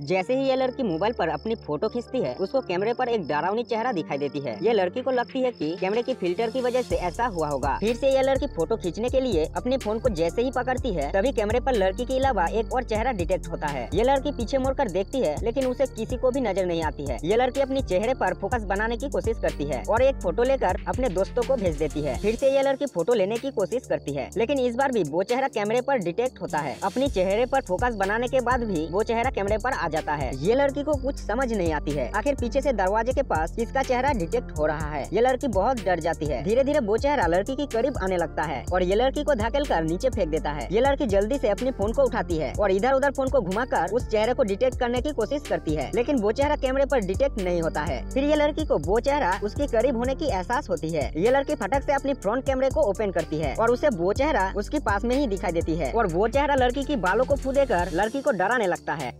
जैसे ही ये लड़की मोबाइल पर अपनी फ़ोटो खींचती है, उसको कैमरे पर एक डरावनी चेहरा दिखाई देती है। ये लड़की को लगती है कि कैमरे की फ़िल्टर की वजह से ऐसा हुआ होगा। फिर से ये लड़की फ़ोटो खींचने के लिए अपने फ़ोन को जैसे ही पकड़ती है, तभी कैमरे पर लड़की के अलावा एक और चेहरा डिटेक्ट होता है। ये लड़की पीछे मुड़कर देखती है, लेकिन उसे किसी को भी नज़र नहीं आती है। ये लड़की अपने चेहरे पर फोकस बनाने की कोशिश करती है और एक फ़ोटो लेकर अपने दोस्तों को भेज देती है। फिर से ये लड़की फ़ोटो लेने की कोशिश करती है, लेकिन इस बार भी वो चेहरा कैमरे पर डिटेक्ट होता है। अपने चेहरे पर फोकस बनाने के बाद भी वो चेहरा कैमरे पर जाता है। ये लड़की को कुछ समझ नहीं आती है। आखिर पीछे से दरवाजे के पास किसका चेहरा डिटेक्ट हो रहा है, ये लड़की बहुत डर जाती है। धीरे धीरे वो चेहरा लड़की के करीब आने लगता है और ये लड़की को धकेल कर नीचे फेंक देता है। ये लड़की जल्दी से अपने फ़ोन को उठाती है और इधर उधर फ़ोन को घुमाकर उस चेहरे को डिटेक्ट करने की कोशिश करती है, लेकिन वो चेहरा कैमरे पर डिटेक्ट नहीं होता है। फिर ये लड़की को वो चेहरा उसके करीब होने की एहसास होती है। ये लड़की फटक से अपनी फ्रंट कैमरे को ओपन करती है और उसे वो चेहरा उसके पास में ही दिखाई देती है और वो चेहरा लड़की की बालों को फूदेकर लड़की को डराने लगता है।